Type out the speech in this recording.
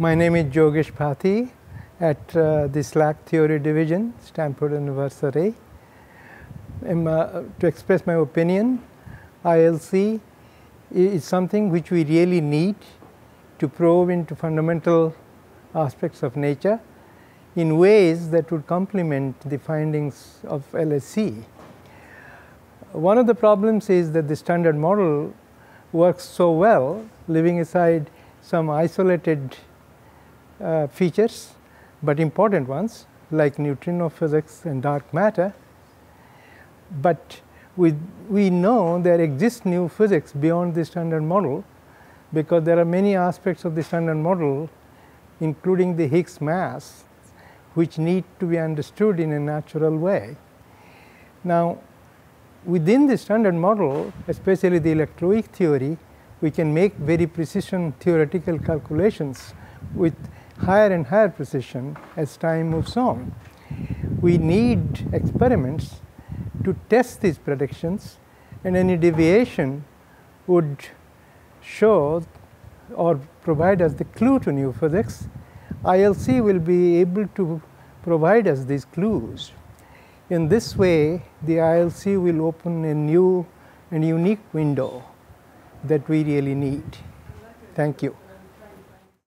My name is Jogesh Pati at uh, the SLAC Theory Division, Stanford University. Um, uh, to express my opinion, ILC is something which we really need to probe into fundamental aspects of nature in ways that would complement the findings of LHC. One of the problems is that the standard model works so well, leaving aside some isolated Uh, features, but important ones like neutrino physics and dark matter. But we, we know there exists new physics beyond the standard model because there are many aspects of the standard model including the Higgs mass which need to be understood in a natural way. Now within the standard model especially the electroweak theory we can make very precision theoretical calculations with higher and higher precision as time moves on. We need experiments to test these predictions and any deviation would show or provide us the clue to new physics. ILC will be able to provide us these clues. In this way, the ILC will open a new and unique window that we really need. Thank you.